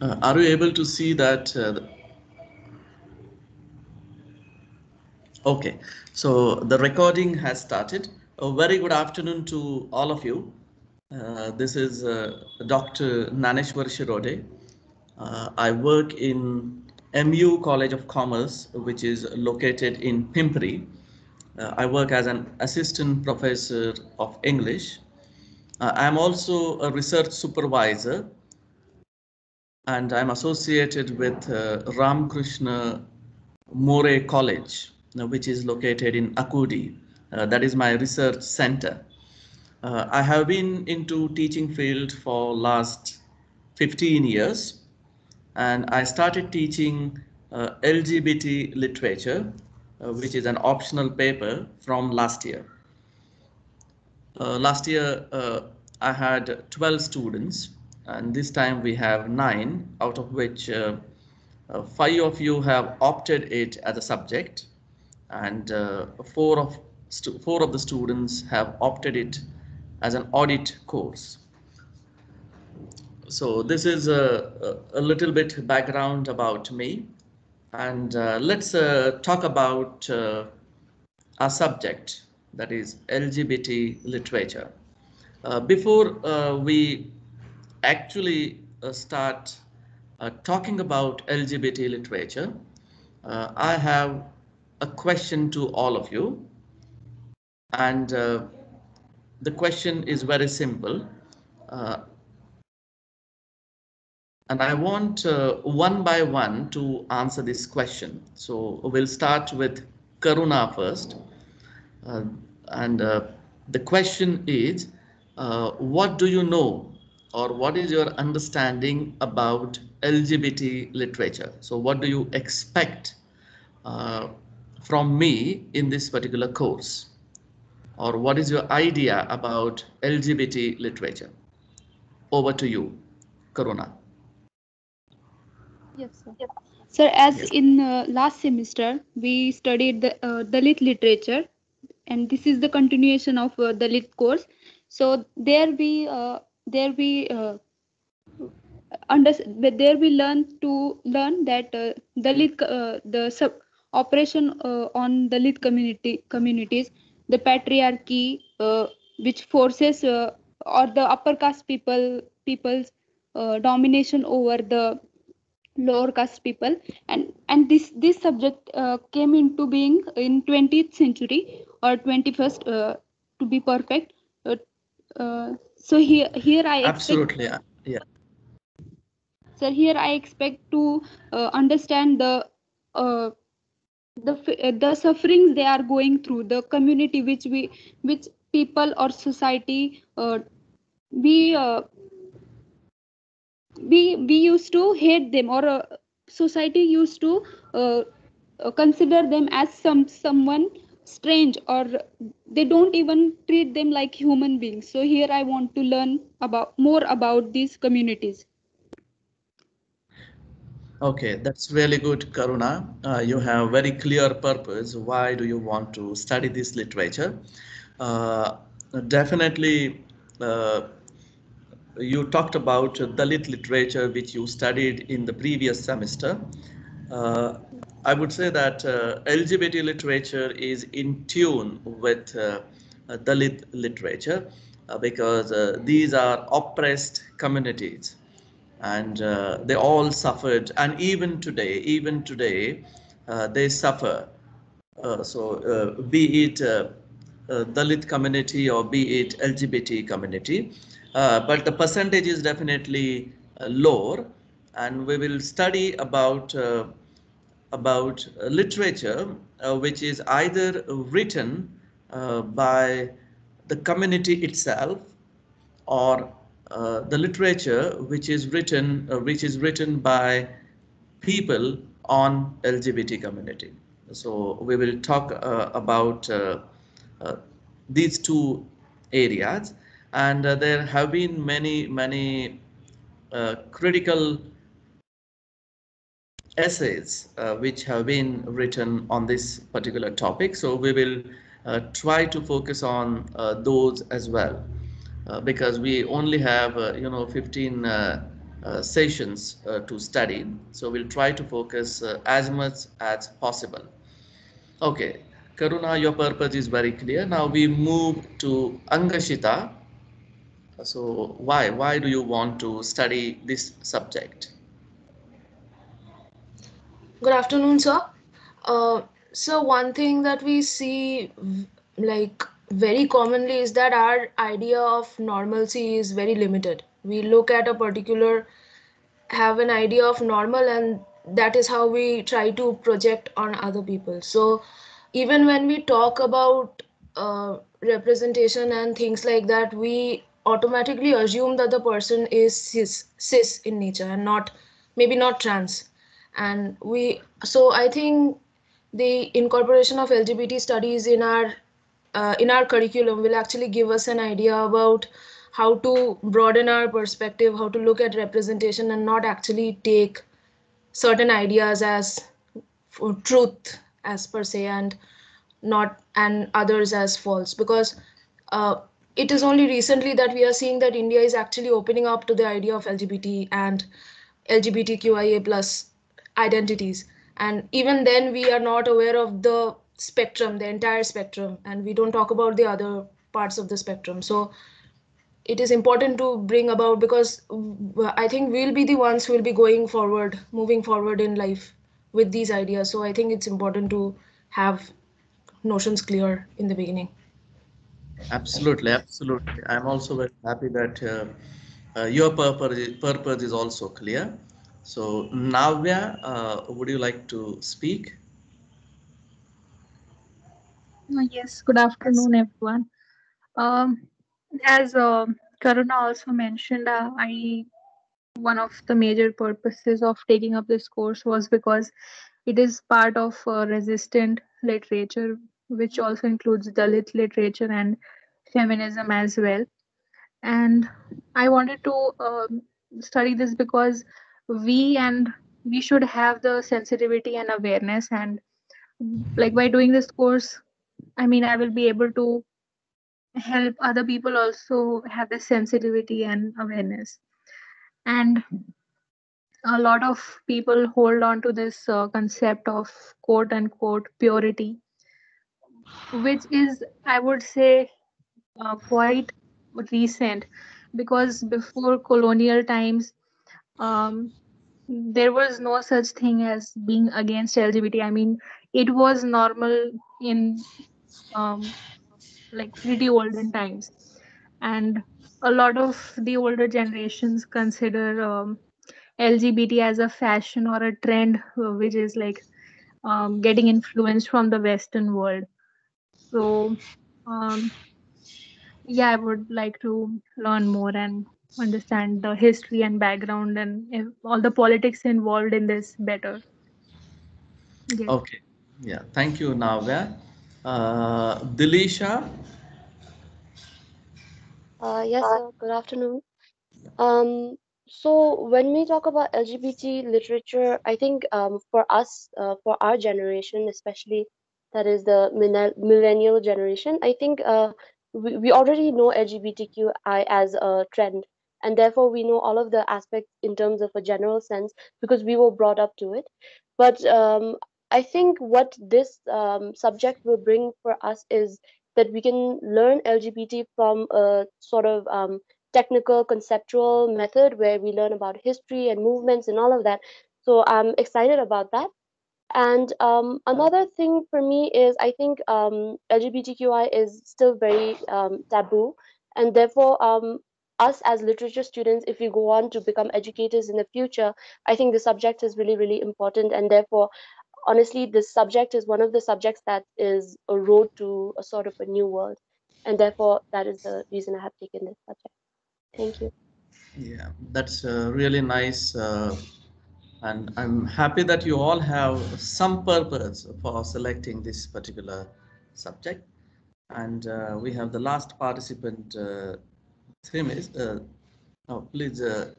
Uh, are you able to see that? Uh, okay, so the recording has started. A very good afternoon to all of you. Uh, this is uh, Dr. Dnyaneshwar Shirode. Uh, I work in MU College of Commerce, which is located in Pimpri. Uh, I work as an assistant professor of English. I'm also a research supervisor and I'm associated with uh, Ramakrishna More College, uh, which is located in Akurdi. Uh, that is my research center. Uh, I have been into teaching field for last 15 years, and I started teaching uh, LGBT literature, uh, which is an optional paper from last year. last year, I had 12 students and this time we have nine out of which uh, uh, five of you have opted it as a subject. And uh, four of four of the students have opted it as an audit course. So this is a, a, little bit background about me. And uh, let's uh, talk about uh, our subject that is LGBT literature. Before we actually uh, start uh, talking about LGBT literature, uh, I have a question to all of you. And uh, the question is very simple. Uh, and I want uh, one by one to answer this question. So we'll start with Karuna first. and the question is, what do you know or what is your understanding about LGBT literature? So what do you expect uh, from me in this particular course? Or what is your idea about LGBT literature? Over to you, Karuna. Yes, sir. Yes. Sir, as yes. in uh, last semester, we studied the uh, Dalit literature, and this is the continuation of uh, Dalit course. So there we uh, there we uh, under there we learn to learn that uh, Dalit uh, the sub operation uh, on Dalit community communities the patriarchy uh, which forces uh, or the upper caste people people's uh, domination over the lower caste people. And and this this subject uh, came into being in 20th century or 21st uh, to be perfect so here here i absolutely yeah so here i expect to uh, understand the uh, the uh, the sufferings they are going through the community which we which people or society uh, we uh, we we used to hate them or uh, society used to uh, uh, consider them as some someone strange or they don't even treat them like human beings. So here i want to learn about more about these communities. Okay that's really good karuna. Uh, you have very clear purpose. Why do you want to study this literature? Uh, definitely uh, you talked about Dalit literature, which you studied in the previous semester. I would say that uh, LGBT literature is in tune with uh, uh Dalit literature uh, because uh, these are oppressed communities and uh, they all suffered and even today, even today, they suffer. so be it Dalit community or be it LGBT community, but the percentage is definitely lower and we will study about about uh, literature uh, which is either written uh, by the community itself or uh, the literature which is written uh, which is written by people on LGBT community. So we will talk uh, about these two areas and there have been many many critical essays uh, which have been written on this particular topic. So we will uh, try to focus on uh, those as well uh, because we only have uh, you know 15 uh, sessions to study. So we'll try to focus as much as possible. Okay, Karuna, your purpose is very clear. Now we move to Angashita. So why why do you want to study this subject? Good afternoon, sir. Uh, so one thing that we see like very commonly is that our idea of normalcy is very limited. We look at a particular, have an idea of normal, and that is how we try to project on other people. So even when we talk about uh, representation and things like that, we automatically assume that the person is cis, cis in nature and not maybe not trans and we so i think the incorporation of lgbt studies in our uh, in our curriculum will actually give us an idea about how to broaden our perspective how to look at representation and not actually take certain ideas as truth as per se and not and others as false. Because uh, it is only recently that we are seeing that india is actually opening up to the idea of lgbt and lgbtqia plus identities. And even then we are not aware of the spectrum the entire spectrum and we don't talk about the other parts of the spectrum. So it is important to bring about because i think we'll be the ones who will be going forward moving forward in life with these ideas. So i think it's important to have notions clear in the beginning. Absolutely absolutely. I'm also very happy that uh, uh, your purpose purpose is also clear so Navya, uh, would you like to speak? Uh, yes, good afternoon, everyone. Um, as uh, Karuna also mentioned, uh, I one of the major purposes of taking up this course was because it is part of uh, resistant literature, which also includes Dalit literature and feminism as well. And I wanted to um, study this because we and we should have the sensitivity and awareness and like by doing this course i mean i will be able to help other people also have the sensitivity and awareness. And a lot of people hold on to this uh, concept of quote unquote purity which is i would say uh, quite recent because before colonial times um, there was no such thing as being against lgbt i mean it was normal in um, like pretty olden times. And a lot of the older generations consider um, lgbt as a fashion or a trend uh, which is like um, getting influenced from the western world. So um, yeah i would like to learn more and understand the history and background and all the politics involved in this better. Yeah. Okay. Yeah. Thank you, Navya. Uh, Dilisha. Uh, yes, sir. Good afternoon. Um, so when we talk about LGBT literature, I think um, for us, uh, for our generation, especially that is the millennial generation, I think uh, we, we already know LGBTQI as a trend and therefore we know all of the aspects in terms of a general sense because we were brought up to it. But um, i think what this um, subject will bring for us is that we can learn lgbt from a sort of um, technical conceptual method where we learn about history and movements and all of that. So i'm excited about that. And um, another thing for me is I think um, LGBTQI is still very um, taboo, and therefore um, us as literature students, if we go on to become educators in the future, I think the subject is really, really important. And therefore, honestly, this subject is one of the subjects that is a road to a sort of a new world. And therefore, that is the reason I have taken this subject. Thank you. Yeah, that's uh, really nice. Uh, and I'm happy that you all have some purpose for selecting this particular subject. And uh, we have the last participant, uh, theme is, uh, oh, please uh,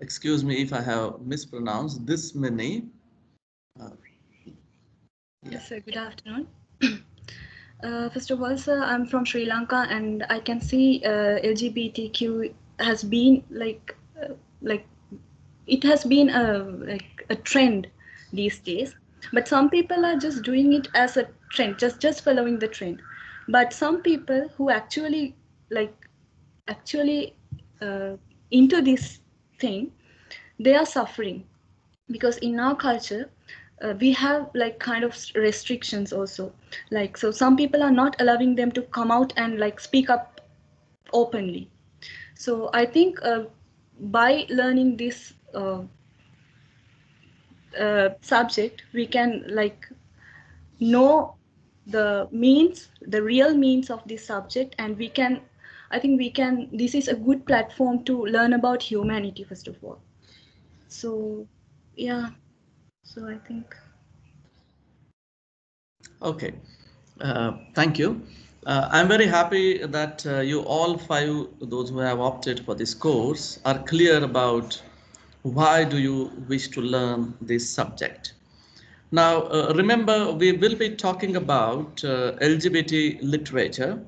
excuse me if I have mispronounced this many. Uh, yeah. Yes, sir. Good afternoon. Uh, first of all, sir, I'm from Sri Lanka, and I can see uh, LGBTQ has been like uh, like it has been a like a trend these days but some people are just doing it as a trend just just following the trend but some people who actually like actually uh, into this thing they are suffering. Because in our culture uh, we have like kind of restrictions also. Like so some people are not allowing them to come out and like speak up openly. So i think uh, by learning this uh, uh, subject we can like know the means the real means of this subject and we can i think we can this is a good platform to learn about humanity first of all. So yeah. So i think. Okay. Uh, thank you. Uh, i'm very happy that uh, you all five those who have opted for this course are clear about why do you wish to learn this subject. Now, uh, remember, we will be talking about uh, LGBT literature.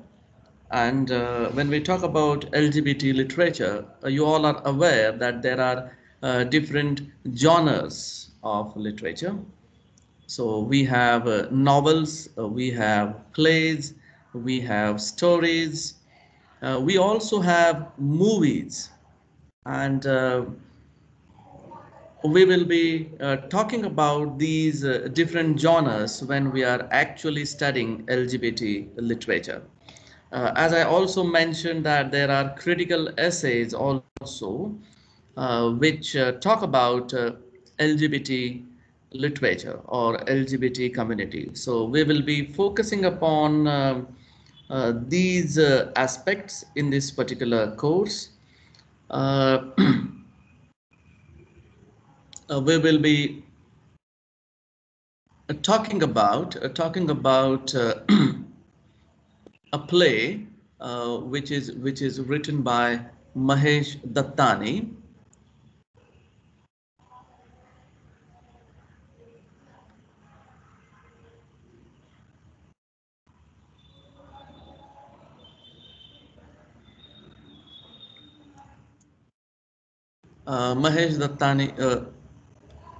And uh, when we talk about LGBT literature, uh, you all are aware that there are uh, different genres of literature. So we have uh, novels, we have plays, we have stories, we also have movies. And we will be uh, talking about these uh, different genres when we are actually studying LGBT literature. Uh, as I also mentioned that there are critical essays also uh, which uh, talk about uh, LGBT literature or LGBT community. So we will be focusing upon um, these aspects in this particular course. uh, we will be uh, talking about uh, talking about uh, a play uh, which is which is written by Mahesh Dattani. Uh, Mahesh Dattani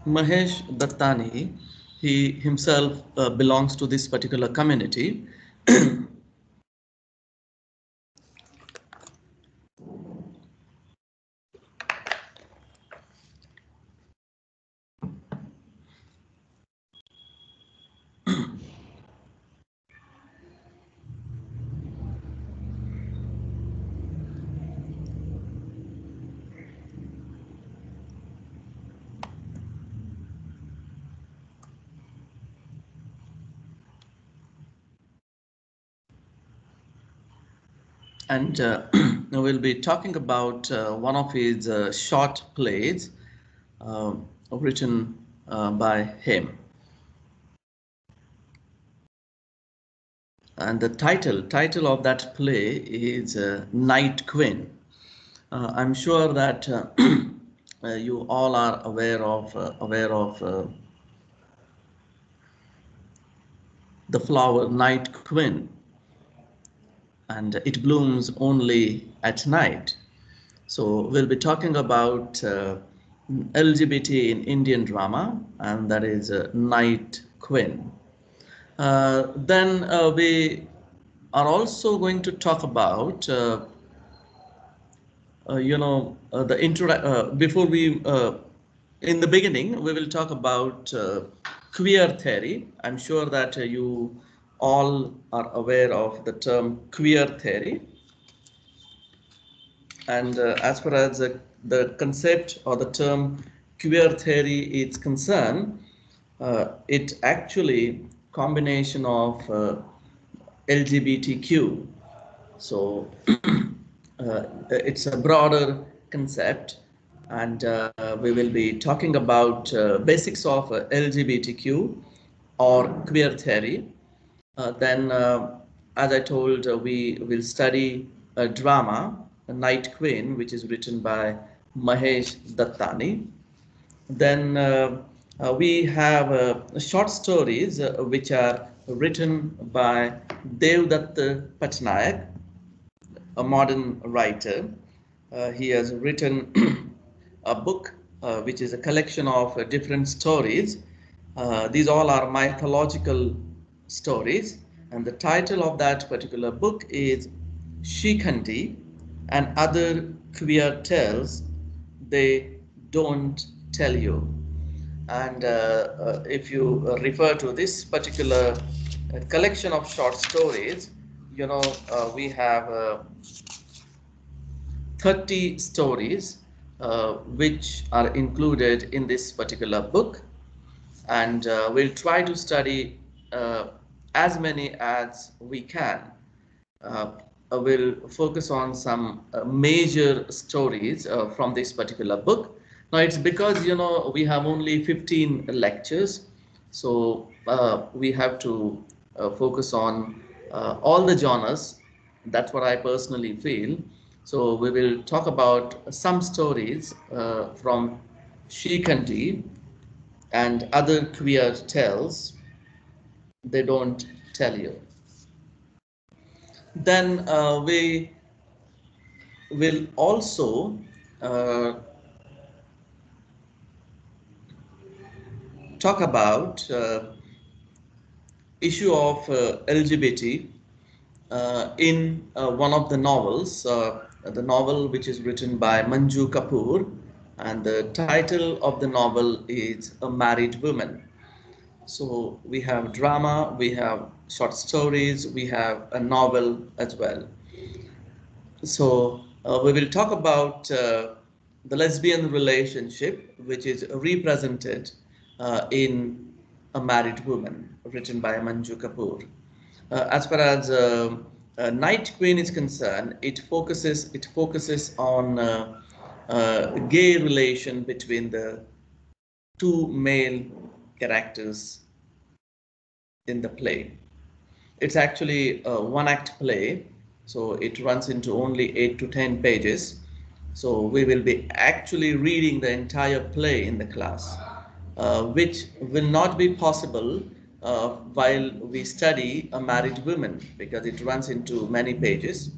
Mahesh Dattani, he himself uh, belongs to this particular community. and uh, we'll be talking about uh, one of his uh, short plays written uh, by him. And the title title of that play is uh, Night Queen. Uh, I'm sure that you all are aware of aware of the flower Night Queen and it blooms only at night. So we'll be talking about uh, LGBT in Indian drama, and that is uh, Night Queen. Uh, then uh, we are also going to talk about, uh, uh, you know, the intro. before we, in the beginning, we will talk about queer theory. I'm sure that you all are aware of the term queer theory. And uh, as far as uh, the concept or the term queer theory is concerned, uh, it actually combination of uh, LGBTQ. So uh, it's a broader concept and uh, we will be talking about basics of LGBTQ or queer theory then, uh, as I told, uh, we will study a drama, a Night Queen, which is written by Mahesh Dattani. Then we have short stories which are written by Devdutt Pattanaik, a modern writer. Uh, he has written a book uh, which is a collection of uh, different stories. Uh, these all are mythological stories, and the title of that particular book is Shikhandi and Other Queer Tales They Don't Tell You. And uh, uh, if you refer to this particular collection of short stories, you know, we have 30 stories uh, which are included in this particular book and uh, we'll try to study uh, as many as we can. Uh, we'll focus on some uh, major stories uh, from this particular book. Now it's because you know we have only 15 lectures so we have to focus on all the genres that's what I personally feel so we will talk about some stories uh, from Shikhandi and other queer tales they don't tell you. Then uh, we will also uh, talk about uh, issue of uh, LGBT uh, in uh, one of the novels the novel which is written by Manju Kapur and the title of the novel is A Married Woman. So we have drama, we have short stories, we have a novel as well. So uh, we will talk about uh, the lesbian relationship which is represented uh, in A Married Woman written by Manju Kapur. Uh, as far as um, uh, Night Queen is concerned, it focuses it focuses on uh, uh, gay relation between the two male characters in the play. It's actually a one act play, so it runs into only eight to ten pages. So we will be actually reading the entire play in the class, uh, which will not be possible uh, while we study a married woman because it runs into many pages.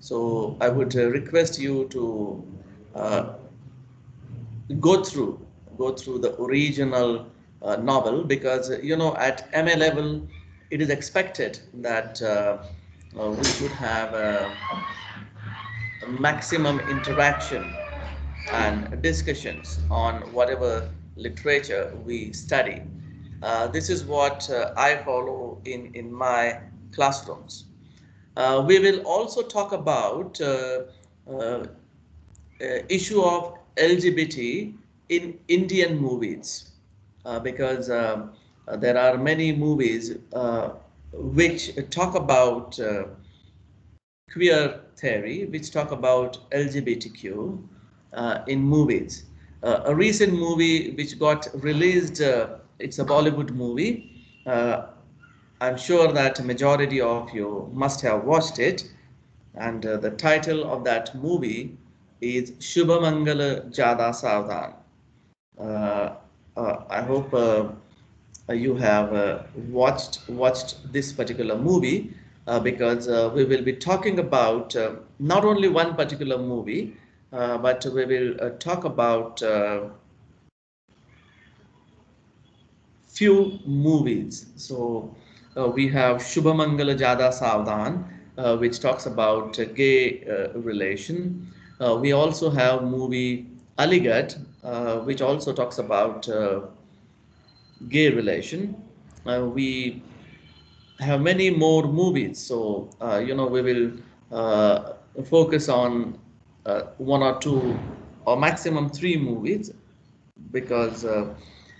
So I would uh, request you to uh, go through go through the original uh, novel because you know at MA level it is expected that uh, uh, we should have a, a maximum interaction and discussions on whatever literature we study uh, this is what uh, I follow in, in my classrooms. Uh, we will also talk about issue of LGBT in Indian movies because um, there are many movies which talk about queer theory, which talk about LGBTQ in movies. a recent movie which got released it's a Bollywood movie. Uh, I'm sure that a majority of you must have watched it. And uh, the title of that movie is Shubhamangala Jada Savdhan. Uh, uh, I hope uh, you have uh, watched watched this particular movie because we will be talking about not only one particular movie, but we will talk about few movies. So uh, we have Shubh Mangal Zyada Saavdhan, uh, which talks about gay uh, relation. Uh, we also have movie Aligarh, uh, which also talks about gay relation. we have many more movies. So, you know, we will focus on one or two or maximum three movies because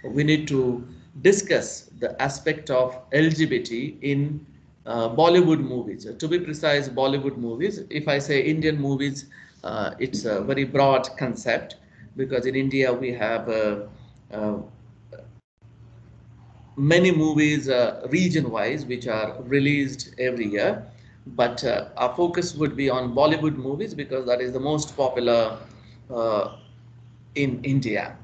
we need to discuss the aspect of LGBT in uh, Bollywood movies. To be precise, Bollywood movies. If I say Indian movies, uh, it's a very broad concept because in India we have uh, uh many movies uh, region-wise which are released every year. But our focus would be on Bollywood movies because that is the most popular in India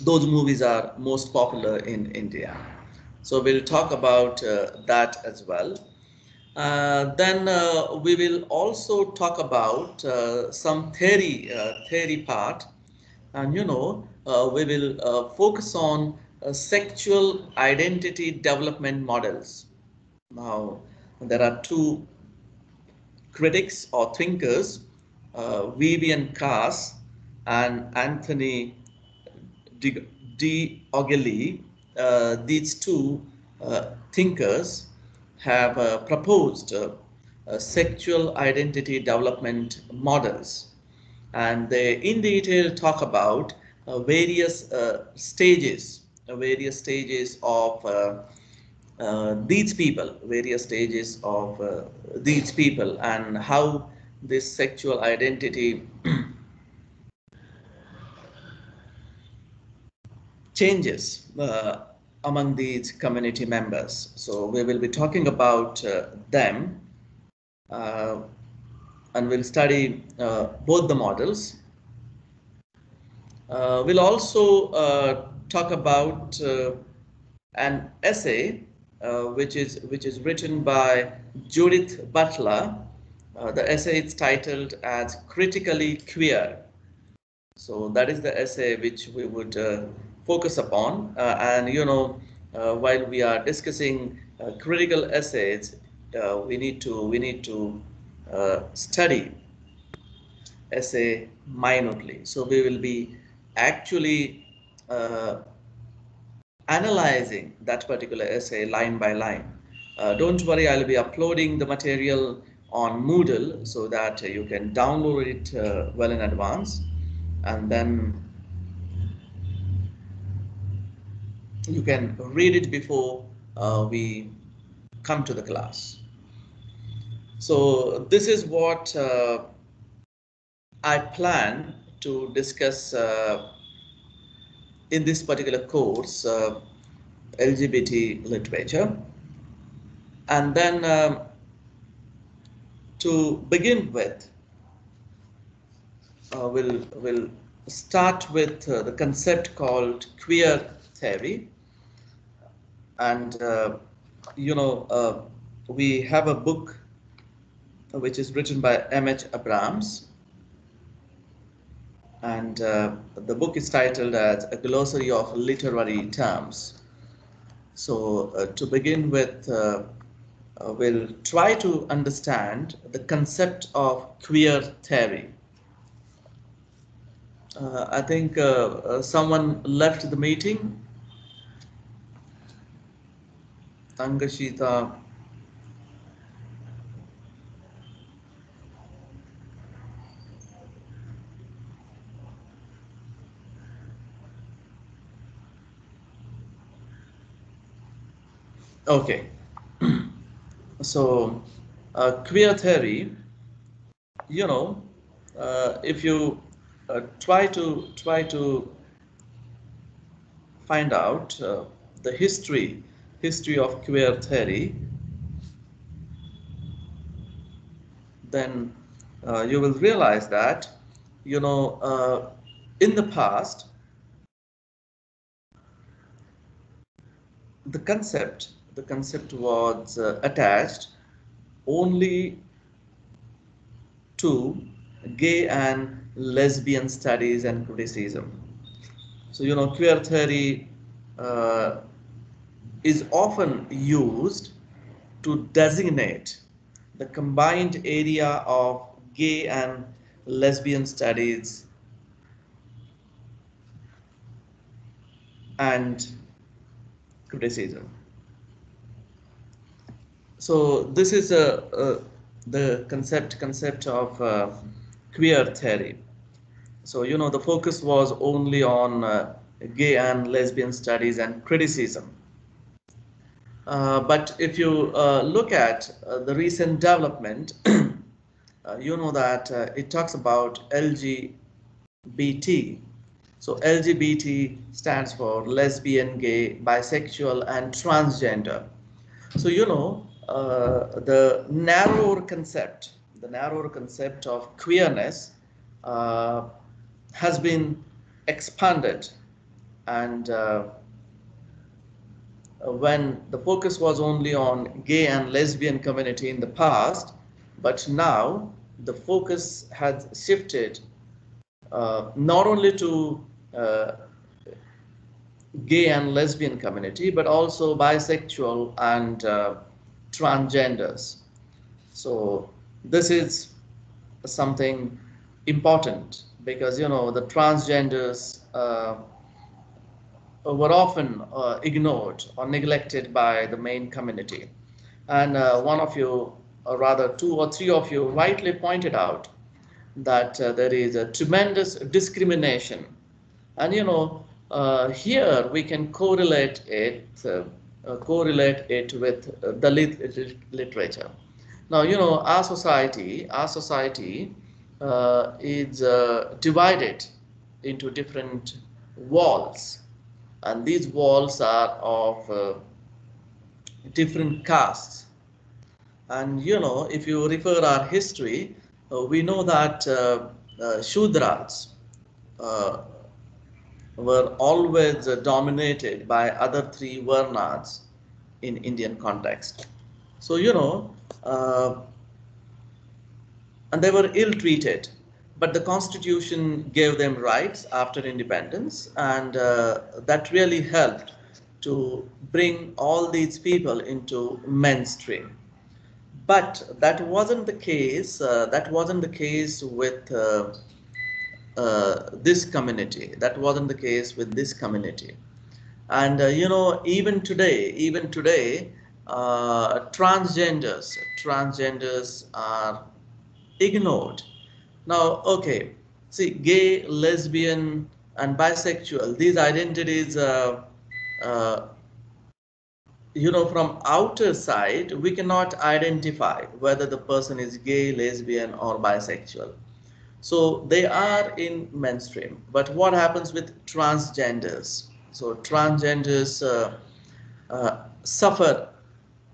those movies are most popular in India. So we'll talk about uh, that as well. Uh, then uh, we will also talk about uh, some theory, theory part. And you know, we will focus on sexual identity development models. Now, there are two critics or thinkers, uh, Vivian Cass and Anthony D'Augelli. Uh, these two uh, thinkers have uh, proposed uh, sexual identity development models. And they in detail talk about uh, various uh, stages, uh, various stages of these people, various stages of these people and how this sexual identity changes. Uh, among these community members. So we will be talking about uh, them uh, and we'll study uh, both the models. Uh, we'll also uh, talk about an essay which is which is written by Judith Butler. the essay is titled as Critically Queer. So that is the essay which we would focus upon. Uh, and you know, uh, while we are discussing uh, critical essays, we need to we need to study essay minutely. So we will be actually uh, analyzing that particular essay line by line. Uh, don't worry, I'll be uploading the material on Moodle so that you can download it uh, well in advance and then you can read it before uh, we come to the class. So this is what uh, I plan to discuss uh, in this particular course, uh, LGBT literature. And then um, to begin with, uh, we'll, we'll start with uh, the concept called queer theory. And, uh, you know, we have a book which is written by M.H. Abrams. And uh, the book is titled as A Glossary of Literary Terms. So uh, to begin with, uh, uh we'll try to understand the concept of queer theory. Uh, I think uh, someone left the meeting. Angashita Okay. so uh, queer theory, you know, uh, if you uh, try to try to find out uh, the history history of queer theory, then uh, you will realize that you know uh, in the past the concept the concept was uh, attached only to gay and lesbian studies and criticism. So, you know, queer theory uh, is often used to designate the combined area of gay and lesbian studies and criticism. So this is a, a the concept concept of uh, queer theory. So you know the focus was only on uh, gay and lesbian studies and criticism. Uh, but if you uh, look at uh, the recent development, you know that it talks about LGBT. So LGBT stands for lesbian, gay, bisexual, and transgender. So you know uh, the narrower concept, the narrower concept of queerness uh, has been expanded and uh, when the focus was only on gay and lesbian community in the past, but now the focus has shifted uh, not only to uh, gay and lesbian community, but also bisexual and uh, transgenders. So this is something important because you know the transgenders uh, were often uh, ignored or neglected by the main community. And uh, one of you, or rather two or three of you, rightly pointed out that uh, there is a tremendous discrimination. And you know, uh, here we can correlate it, uh, uh, correlate it with Dalit literature. Now, you know, our society, our society is divided into different walls and these walls are of uh, different castes. And you know if you refer our history uh, we know that uh, uh shudras uh, were always dominated by other three varnas in indian context. So you know uh, and they were ill treated but the constitution gave them rights after independence and uh, that really helped to bring all these people into mainstream. But that wasn't the case uh, that wasn't the case with uh, uh this community. That wasn't the case with this community. And uh, you know even today even today uh, transgenders transgenders are ignored now, okay, see, gay, lesbian, and bisexual, these identities, uh, uh, you know, from outer side, we cannot identify whether the person is gay, lesbian, or bisexual. So they are in mainstream. But what happens with transgenders? So transgenders uh, uh, suffer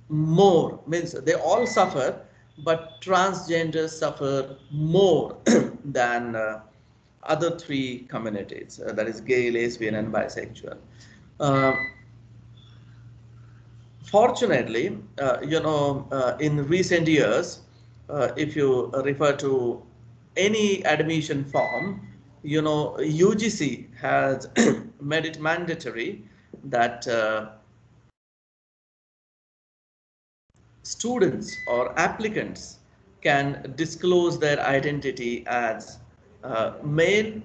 more, means they all suffer, but transgenders suffer more than uh, other three communities, uh, that is gay, lesbian, and bisexual. Uh, fortunately, uh, you know, uh, in recent years, uh, if you refer to any admission form, you know, UGC has made it mandatory that students or applicants can disclose their identity as uh, male,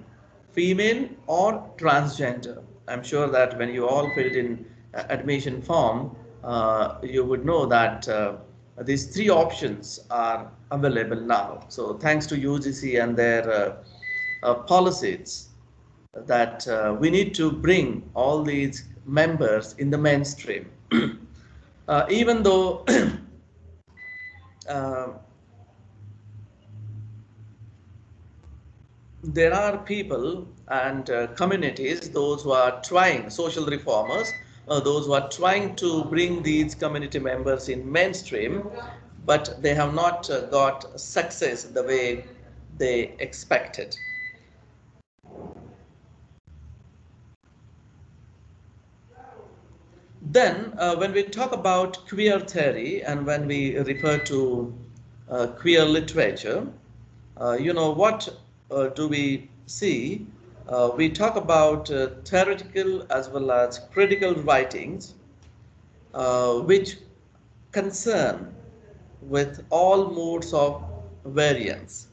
female, or transgender. I'm sure that when you all filled in uh, admission form, uh, you would know that uh, these three options are available now. So thanks to UGC and their uh, uh, policies that we need to bring all these members in the mainstream. even though uh, there are people and uh, communities, those who are trying, social reformers, uh, those who are trying to bring these community members in mainstream, but they have not uh, got success the way they expected. Then, uh, when we talk about queer theory and when we refer to uh, queer literature, uh, you know, what uh, do we see? Uh, we talk about uh, theoretical as well as critical writings, which concern with all modes of variance.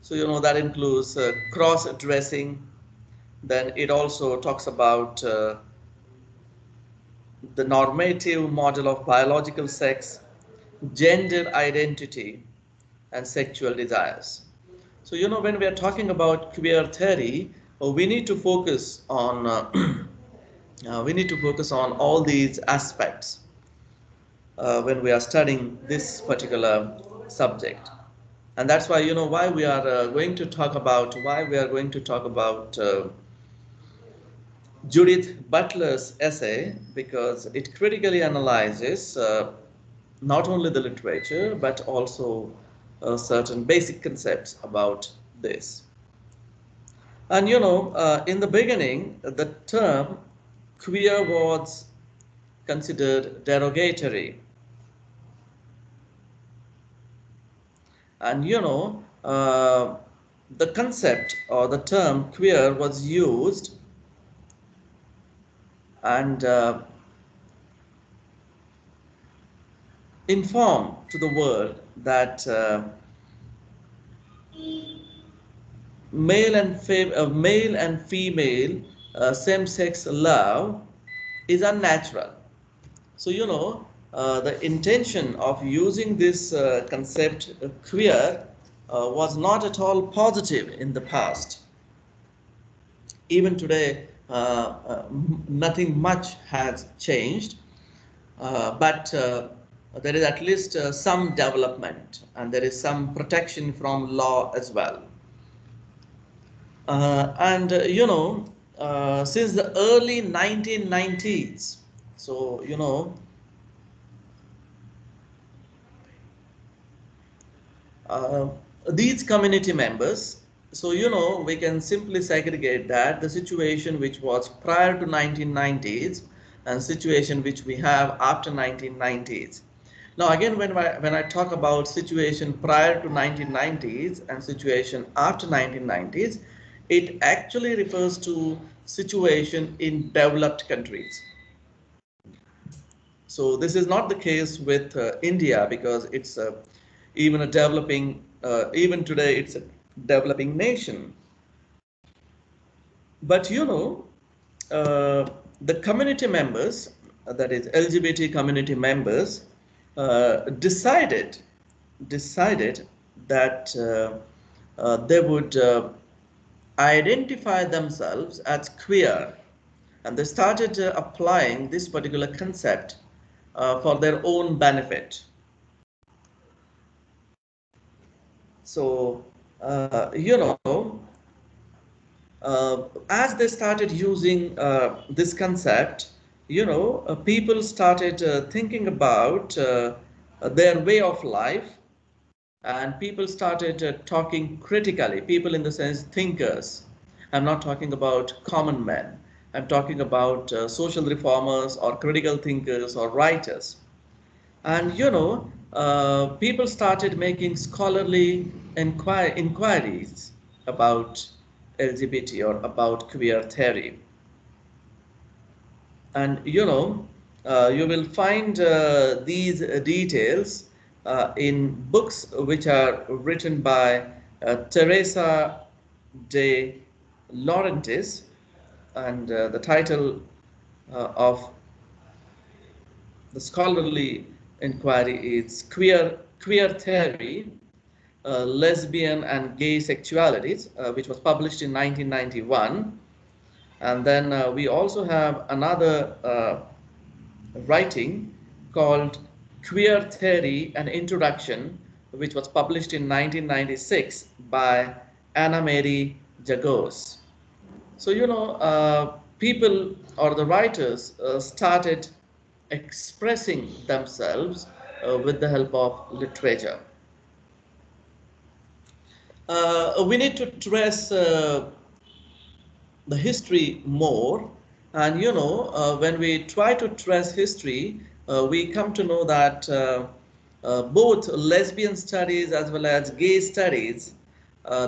So, you know, that includes cross-dressing. Then it also talks about the normative model of biological sex, gender identity, and sexual desires. So, you know, when we are talking about queer theory, uh, we need to focus on uh, uh, we need to focus on all these aspects uh, when we are studying this particular subject. And that's why, you know, why we are uh, going to talk about why we are going to talk about uh, Judith Butler's essay because it critically analyzes uh, not only the literature but also uh, certain basic concepts about this. And you know, uh, in the beginning, the term queer was considered derogatory. And you know, uh, the concept or the term queer was used and uh, inform to the world that uh, male and uh, male and female uh, same-sex love is unnatural. So you know uh, the intention of using this uh, concept queer was not at all positive in the past. Even today, nothing much has changed, uh, but uh, there is at least uh, some development and there is some protection from law as well. Uh, and uh, you know, uh, since the early 1990s, so you know, uh, these community members, so you know, we can simply segregate that the situation which was prior to 1990s and situation which we have after 1990s. Now again, when I, when I talk about situation prior to 1990s and situation after 1990s, it actually refers to situation in developed countries. So this is not the case with uh, India because it's uh, even a developing, uh, even today it's a developing nation. But you know, uh, the community members, uh, that is LGBT community members, uh, decided decided that uh, uh, they would uh, identify themselves as queer and they started applying this particular concept for their own benefit so uh, you know uh, as they started using uh, this concept you know uh, people started uh, thinking about uh, their way of life and people started uh, talking critically people in the sense thinkers. I'm not talking about common men. I'm talking about social reformers or critical thinkers or writers. And you know people started making scholarly inquir- inquiries about lgbt or about queer theory. And you know uh, you will find uh, these details uh, in books which are written by uh, Teresa de Lauretis and uh, the title uh, of the scholarly inquiry is queer queer theory uh, lesbian and gay sexualities uh, which was published in 1991 and then uh, we also have another uh, writing called Queer Theory and Introduction, which was published in 1996 by Anna Mary Jagos. So, you know, uh, people or the writers uh, started expressing themselves with the help of literature. Uh, we need to trace uh, the history more. And you know uh, when we try to trace history uh, we come to know that both lesbian studies as well as gay studies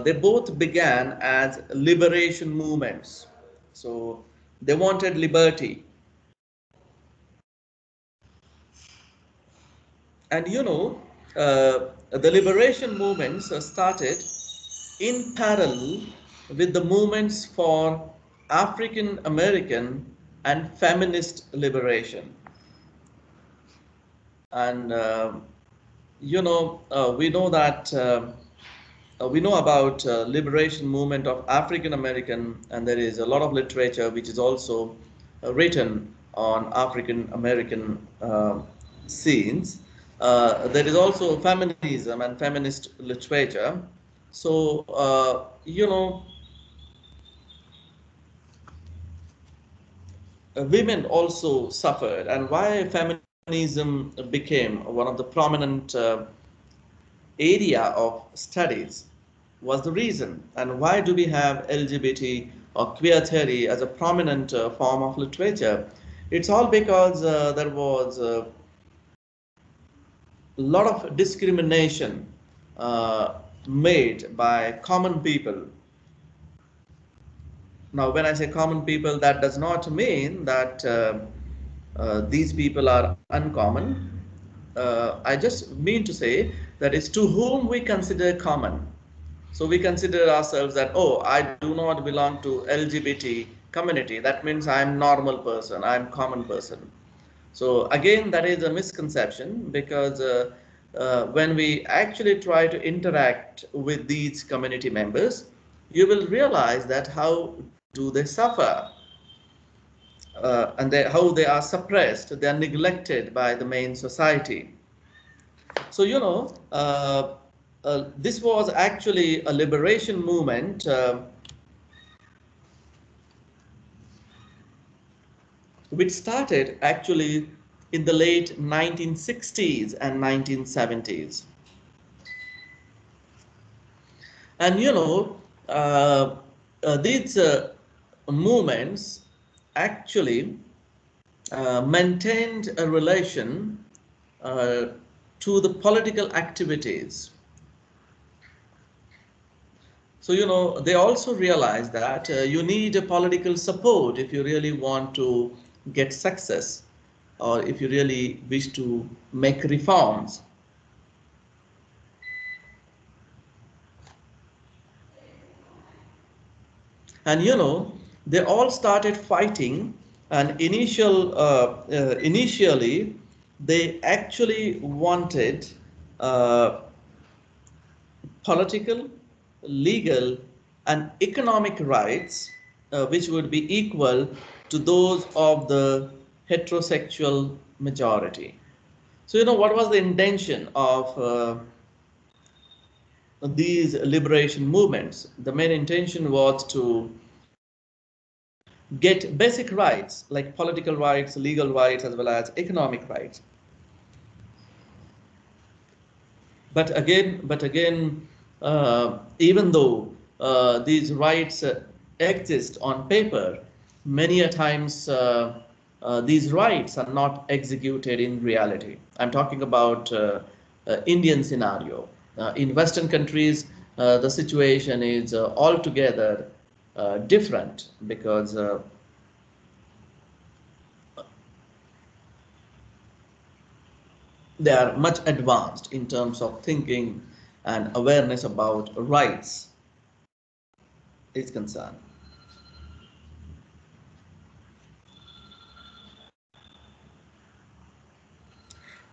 they both began as liberation movements. So they wanted liberty. And you know uh, the liberation movements started in parallel with the movements for African American and feminist liberation. And uh, you know, uh, we know that uh, uh, we know about uh, liberation movement of African American, and there is a lot of literature which is also uh, written on African American scenes. There is also feminism and feminist literature. So uh, you know, uh, women also suffered, and why feminism became one of the prominent uh, area of studies was the reason. And why do we have LGBT or queer theory as a prominent uh, form of literature? It's all because uh, there was a lot of discrimination uh, made by common people. Now, when I say common people, that does not mean that uh, uh, these people are uncommon. Uh, I just mean to say that it's to whom we consider common. So we consider ourselves that, oh, I do not belong to LGBT community. That means I'm normal person, I'm common person. So again, that is a misconception because uh, when we actually try to interact with these community members, you will realize that how do they suffer uh, and they, how they are suppressed, they are neglected by the main society. So, you know, uh, uh, this was actually a liberation movement uh, which started actually in the late 1960s and 1970s. And you know, uh, uh, these uh, movements actually uh, maintained a relation uh, to the political activities. So, you know, they also realized that uh, you need a political support if you really want to get success or if you really wish to make reforms. And you know, they all started fighting and initial, uh, uh, initially they actually wanted uh, political, legal and economic rights uh, which would be equal to those of the heterosexual majority. So, you know, what was the intention of uh, these liberation movements? The main intention was to get basic rights like political rights, legal rights, as well as economic rights. But again, but again, uh, even though uh, these rights uh, exist on paper, many a times uh, uh, these rights are not executed in reality. I'm talking about uh, Indian scenario. in Western countries, the situation is altogether different because they are much advanced in terms of thinking and awareness about rights is concerned.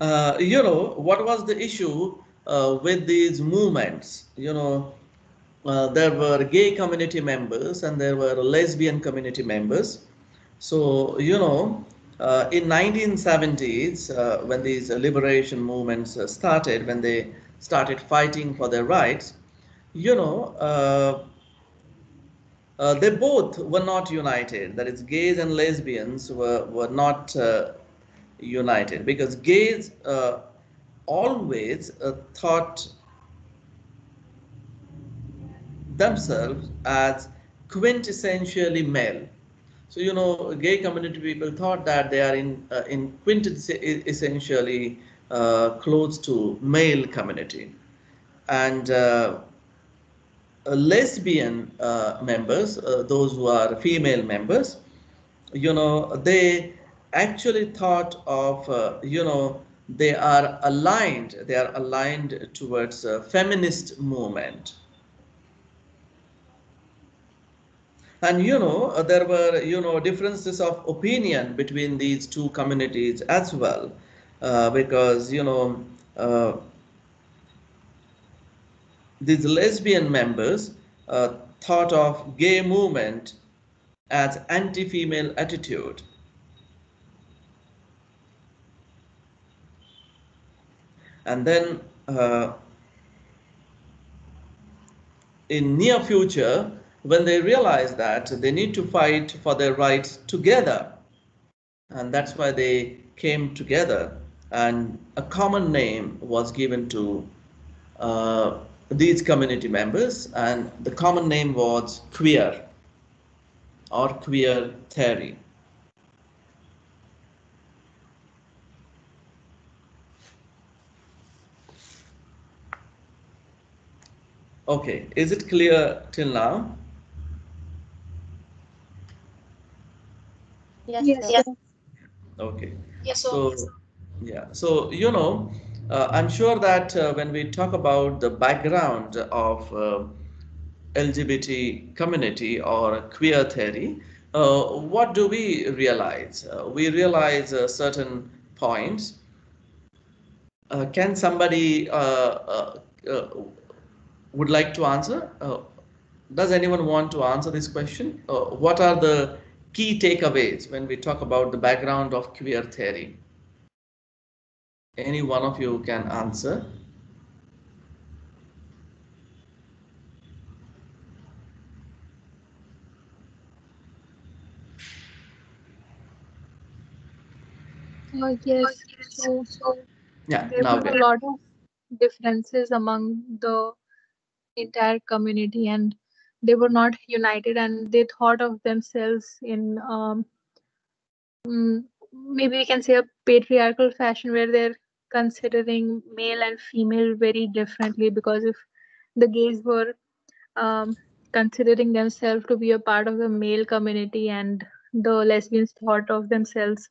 Uh, you know, what was the issue uh, with these movements? You know, uh, there were gay community members and there were lesbian community members. So, you know, uh, in 1970s, uh, when these liberation movements uh, started, when they started fighting for their rights, you know, they both were not united. That is, gays and lesbians were, were not united because gays uh, always uh, thought themselves as quintessentially male. So you know, gay community people thought that they are in uh, in quintessentially uh, close to male community, and uh, lesbian uh, members, those who are female members, you know, they actually thought of, uh, you know, they are aligned, they are aligned towards a feminist movement. And, you know, there were, you know, differences of opinion between these two communities as well, uh, because, you know, uh, these lesbian members uh, thought of gay movement as anti-female attitude and then uh, in near future when they realize that they need to fight for their rights together. And that's why they came together. And a common name was given to uh, these community members. And the common name was queer or queer theory Okay, is it clear till now? Yes, Yes, sir. sir. Okay. Yes, So, yeah, so you know, uh, I'm sure that uh, when we talk about the background of uh, LGBT community or queer theory, uh, what do we realize? Uh, we realize uh, certain points. Uh, can somebody uh, uh, uh, would like to answer? Uh, does anyone want to answer this question? Uh, what are the key takeaways when we talk about the background of queer theory? Any one of you can answer. Uh, yes. So, so Yeah, there were a lot of differences among the entire community, and they were not united, and they thought of themselves in um, mm, maybe we can say a patriarchal fashion where they're considering male and female very differently because if the gays were um, considering themselves to be a part of the male community and the lesbians thought of themselves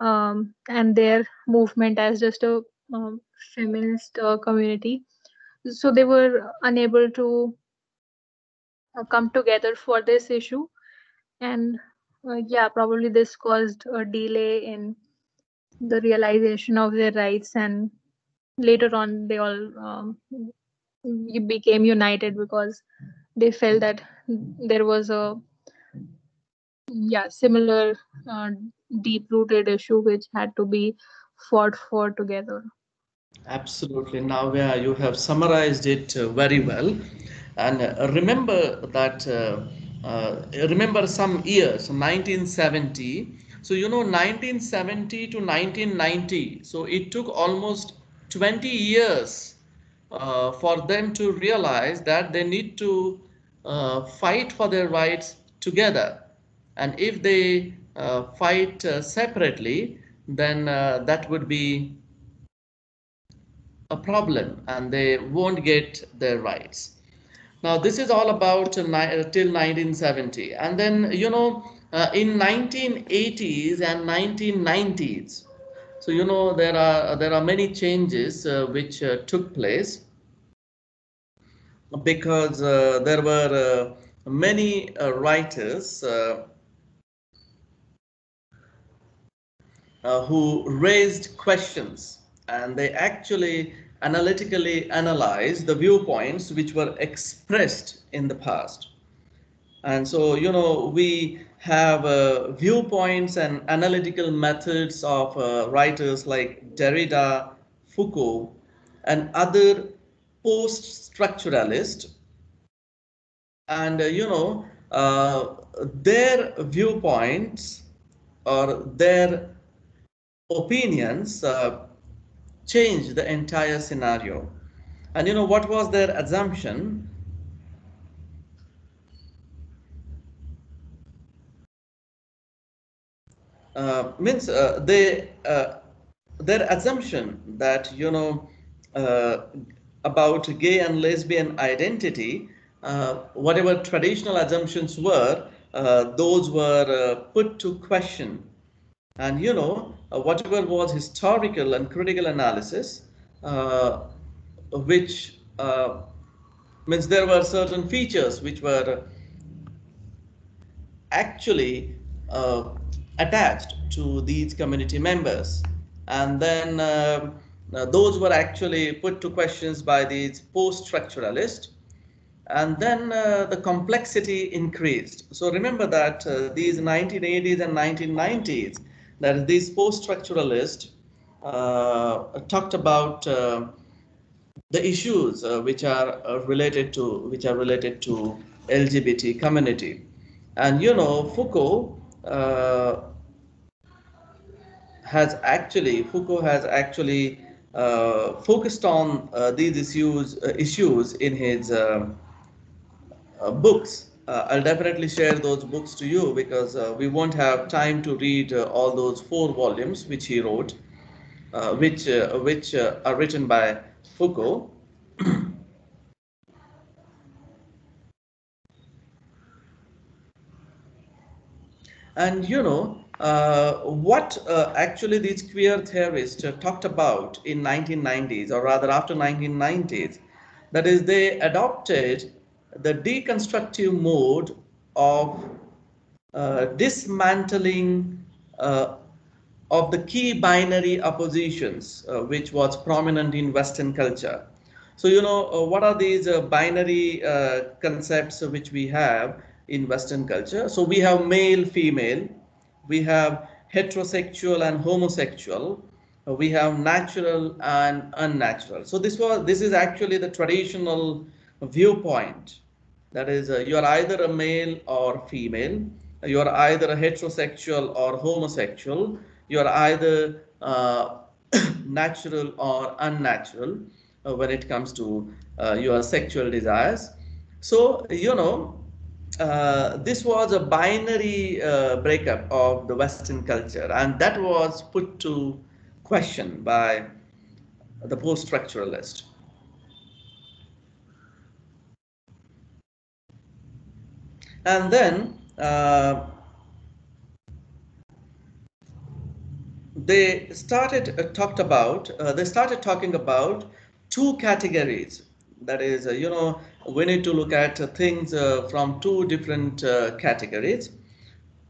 um, and their movement as just a um, feminist uh, community so they were unable to uh, come together for this issue. And uh, yeah probably this caused a delay in the realization of their rights. And later on they all um, became united because they felt that there was a yeah similar uh, deep rooted issue which had to be fought for together Absolutely. Now, yeah, you have summarized it uh, very well. And uh, remember that, uh, uh, remember some years, 1970. So, you know, 1970 to 1990. So, it took almost 20 years uh, for them to realize that they need to uh, fight for their rights together. And if they fight separately, then that would be a problem and they won't get their rights. Now, this is all about uh, till 1970. And then, you know, uh, in 1980s and 1990s, so you know there are there are many changes uh, which uh, took place because uh, there were uh, many writers who raised questions and they actually analytically analyze the viewpoints which were expressed in the past. And so, you know, we have uh, viewpoints and analytical methods of uh, writers like Derrida, Foucault, and other post structuralists. And, uh, you know, uh, their viewpoints or their opinions uh, changed the entire scenario. And you know what was their assumption? Uh, means uh, they uh, their assumption that you know uh, about gay and lesbian identity, uh, whatever traditional assumptions were, uh, those were put to question and you know uh, whatever was historical and critical analysis uh, which uh, means there were certain features which were actually uh, attached to these community members and then uh, those were actually put to questions by these post-structuralists and then uh, the complexity increased. So remember that these 1980s and 1990s, that these post-structuralists uh, talked about uh, the issues uh, which are uh, related to which are related to LGBT community, and you know Foucault uh, has actually Foucault has actually uh, focused on these issues issues in his um books uh, I'll definitely share those books to you because uh, we won't have time to read uh, all those four volumes which he wrote, uh, which uh, which uh, are written by Foucault. and you know what actually these queer theorists talked about in 1990s or rather after 1990s, that is they adopted the deconstructive mode of uh, dismantling uh, of the key binary oppositions, uh, which was prominent in Western culture. So, you know, uh, what are these uh, binary uh, concepts which we have in Western culture? So we have male, female, we have heterosexual and homosexual, we have natural and unnatural. So this was this is actually the traditional viewpoint. That is, uh, you are either a male or female. You are either a heterosexual or homosexual. You are either uh, natural or unnatural uh, when it comes to uh, your sexual desires. So, you know, uh, this was a binary uh, breakup of the Western culture, and that was put to question by the post-structuralist. And then uh, they started uh, talked about uh, they started talking about two categories. That is uh, you know we need to look at things uh, from two different uh, categories.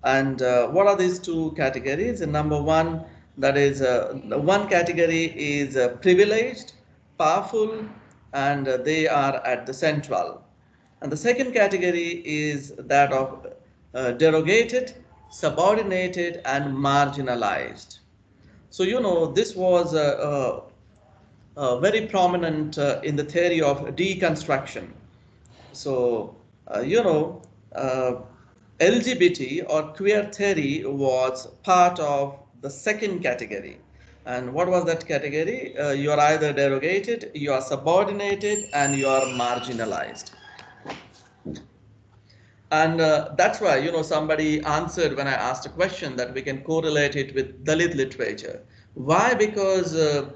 And uh, what are these two categories? And number one that is one category is privileged powerful and they are at the central and the second category is that of derogated subordinated and marginalized so, you know, this was uh, uh, very prominent uh, in the theory of deconstruction. So, uh, you know, uh, LGBT or queer theory was part of the second category. And what was that category? Uh, you are either derogated, you are subordinated, and you are marginalized. And uh, that's why, you know, somebody answered when I asked a question that we can correlate it with Dalit literature. Why? Because uh,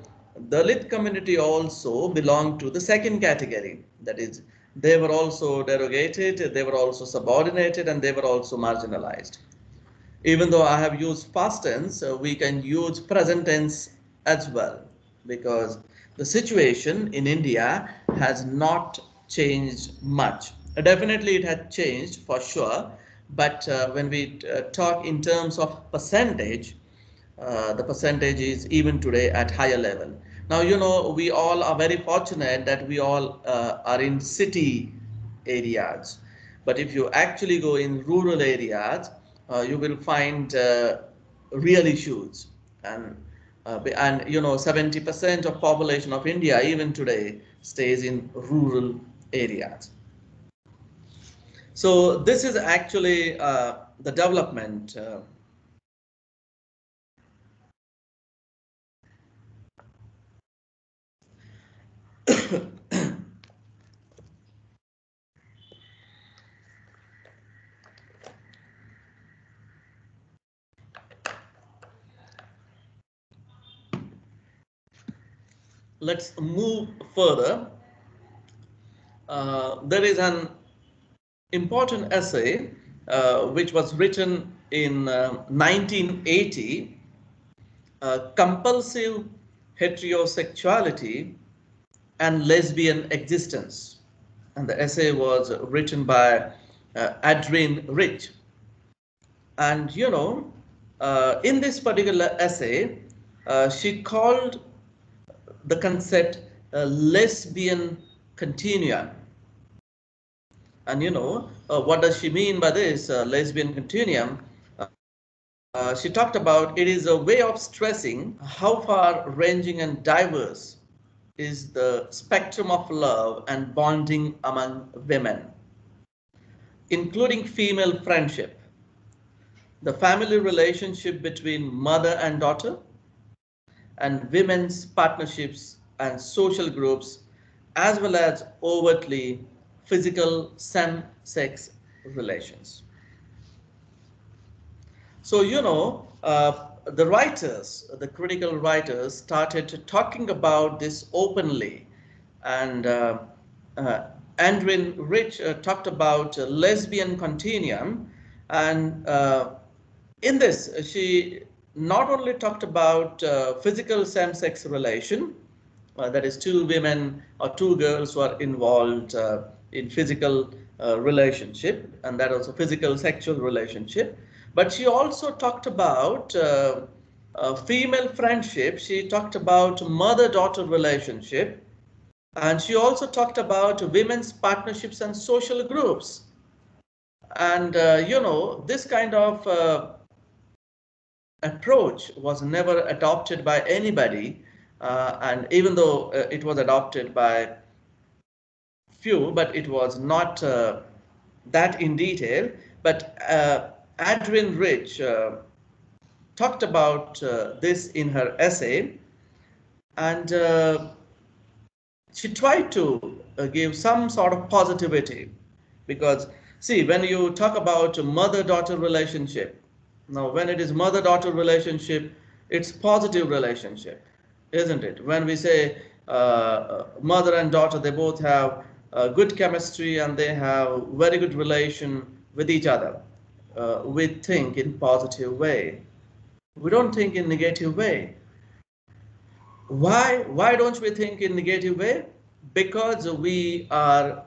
Dalit community also belonged to the second category. That is, they were also derogated, they were also subordinated, and they were also marginalized. Even though I have used past tense, uh, we can use present tense as well, because the situation in India has not changed much definitely it had changed for sure. But uh, when we uh, talk in terms of percentage, uh, the percentage is even today at higher level. Now, you know, we all are very fortunate that we all uh, are in city areas. But if you actually go in rural areas, uh, you will find uh, real issues. And, and you know, 70% of population of India, even today, stays in rural areas. So this is actually uh, the development. Uh, Let's move further. Uh, there is an important essay uh, which was written in uh, 1980, uh, Compulsive Heterosexuality and Lesbian Existence. And the essay was written by uh, Adrienne Rich. And you know, uh, in this particular essay, uh, she called the concept lesbian continuum and you know, uh, what does she mean by this uh, lesbian continuum? Uh, she talked about it is a way of stressing how far ranging and diverse is the spectrum of love and bonding among women, including female friendship, the family relationship between mother and daughter, and women's partnerships and social groups, as well as overtly physical same-sex relations. So, you know, uh, the writers, the critical writers started talking about this openly. And uh, uh, Adrienne Rich uh, talked about lesbian continuum and uh, in this, she not only talked about uh, physical same-sex relation, uh, that is two women or two girls who are involved in physical uh, relationship, and that also physical sexual relationship. But she also talked about uh, female friendship. She talked about mother-daughter relationship, and she also talked about women's partnerships and social groups. And uh, you know, this kind of uh, approach was never adopted by anybody. Uh, and even though uh, it was adopted by few, but it was not uh, that in detail. But uh, Adrienne Rich uh, talked about uh, this in her essay. And she tried to give some sort of positivity because see when you talk about mother-daughter relationship now, when it is mother-daughter relationship, it's positive relationship, isn't it? When we say uh, mother and daughter, they both have uh, good chemistry and they have very good relation with each other. Uh, we think in positive way. We don't think in negative way. Why? Why don't we think in negative way? Because we are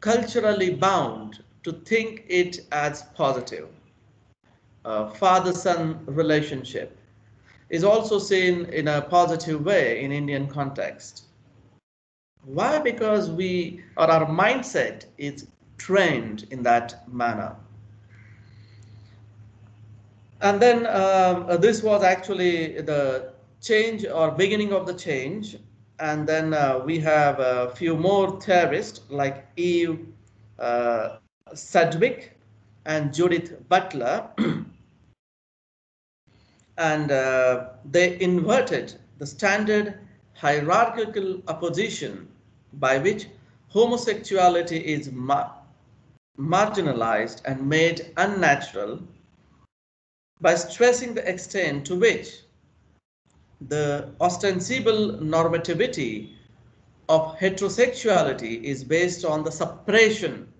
culturally bound to think it as positive uh, father-son relationship is also seen in a positive way in Indian context. Why? Because we or our mindset is trained in that manner. And then um, uh, this was actually the change or beginning of the change. And then uh, we have a few more theorists like Eve uh, Sedgwick and Judith Butler and uh, they inverted the standard hierarchical opposition by which homosexuality is ma marginalized and made unnatural by stressing the extent to which the ostensible normativity of heterosexuality is based on the suppression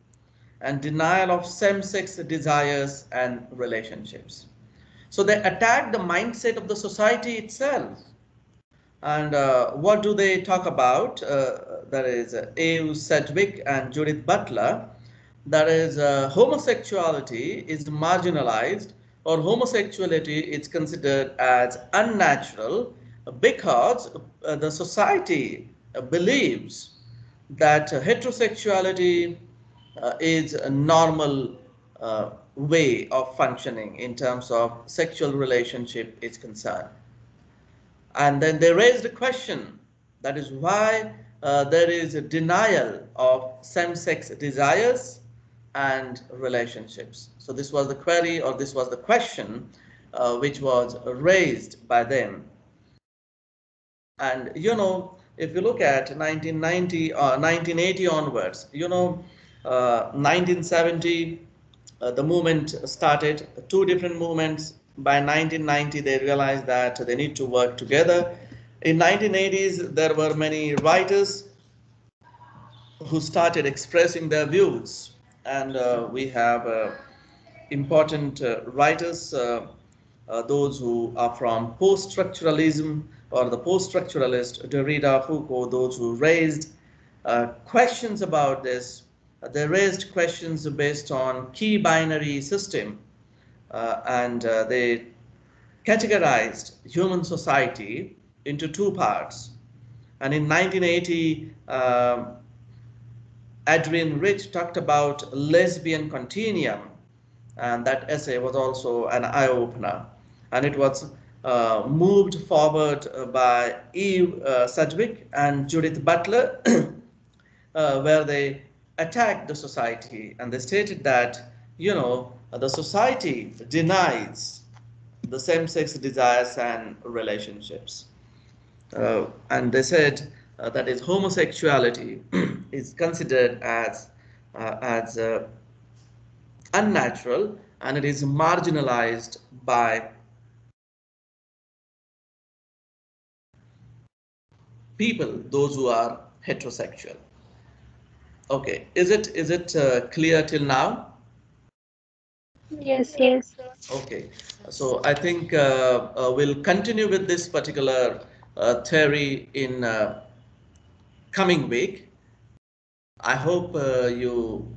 and denial of same-sex desires and relationships. So they attack the mindset of the society itself. And uh, what do they talk about? Uh, that is uh, Eve Sedgwick and Judith Butler. That is uh, homosexuality is marginalized or homosexuality is considered as unnatural because uh, the society believes that heterosexuality uh, is a normal uh, way of functioning in terms of sexual relationship is concerned. And then they raised a question that is why uh, there is a denial of same-sex desires and relationships. So this was the query or this was the question uh, which was raised by them. And you know, if you look at 1990 or uh, 1980 onwards, you know, uh, 1970 uh, the movement started, two different movements. By 1990, they realized that they need to work together. In 1980s, there were many writers who started expressing their views. And uh, we have uh, important uh, writers, uh, uh, those who are from post-structuralism or the post-structuralist, Derrida, Foucault, those who raised questions about this they raised questions based on key binary system uh, and uh, they categorized human society into two parts. And in 1980, um, Adrienne Rich talked about lesbian continuum, and that essay was also an eye-opener. And it was uh, moved forward by Eve uh, Sedgwick and Judith Butler, uh, where they attacked the society and they stated that, you know, the society denies the same-sex desires and relationships. Uh, and they said uh, that is homosexuality is considered as uh, as uh, unnatural and it is marginalized by people, those who are heterosexual. Okay, is it is it uh, clear till now? Yes, yes. Okay, so I think uh, uh, we'll continue with this particular theory in uh, coming week. I hope uh, you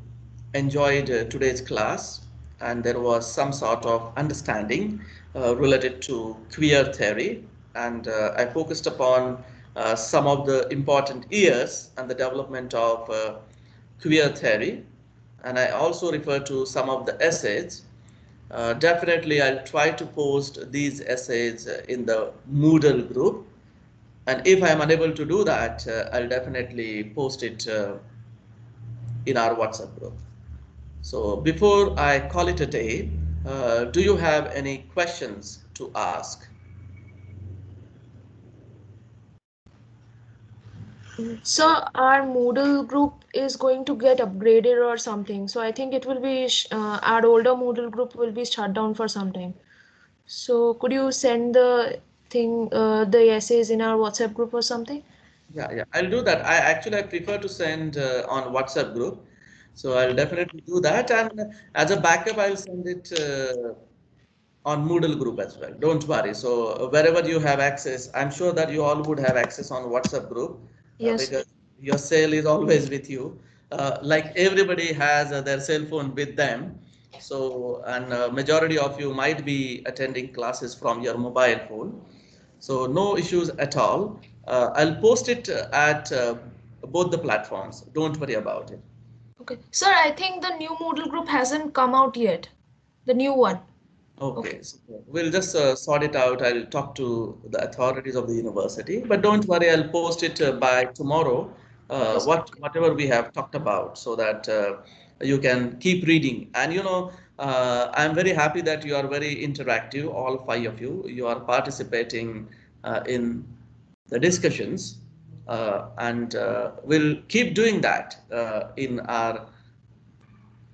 enjoyed uh, today's class and there was some sort of understanding uh, related to queer theory and uh, I focused upon uh, some of the important years and the development of uh, queer theory and I also refer to some of the essays uh, definitely, I'll try to post these essays uh, in the Moodle group. And if I'm unable to do that, uh, I'll definitely post it uh, in our WhatsApp group. So before I call it a day, uh, do you have any questions to ask? So our Moodle group is going to get upgraded or something. So I think it will be uh, our older Moodle group will be shut down for some time. So could you send the thing, uh, the essays in our WhatsApp group or something? Yeah, yeah, I'll do that. I actually I prefer to send uh, on WhatsApp group. So I'll definitely do that. And as a backup, I'll send it uh, on Moodle group as well. Don't worry. So uh, wherever you have access, I'm sure that you all would have access on WhatsApp group. Yes. because your cell is always with you. Uh, like everybody has uh, their cell phone with them. So, and uh, majority of you might be attending classes from your mobile phone. So no issues at all. Uh, I'll post it uh, at uh, both the platforms. Don't worry about it. Okay. Sir, I think the new Moodle group hasn't come out yet. The new one. Okay, Okay. so we'll just uh, sort it out. I'll talk to the authorities of the university, but don't worry, I'll post it uh, by tomorrow. Uh, what whatever we have talked about, so that uh, you can keep reading. And you know, uh, I'm very happy that you are very interactive, all five of you. You are participating uh, in the discussions, uh, and uh, we'll keep doing that uh, in our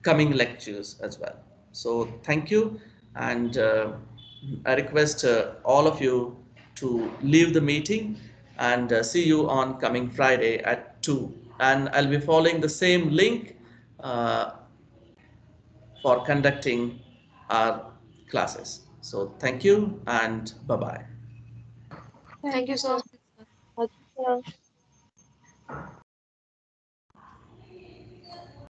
coming lectures as well. So thank you, and uh, I request all of you to leave the meeting and see you on coming Friday at 2. And I'll be following the same link for conducting our classes. So thank you and bye-bye. Thank you so much.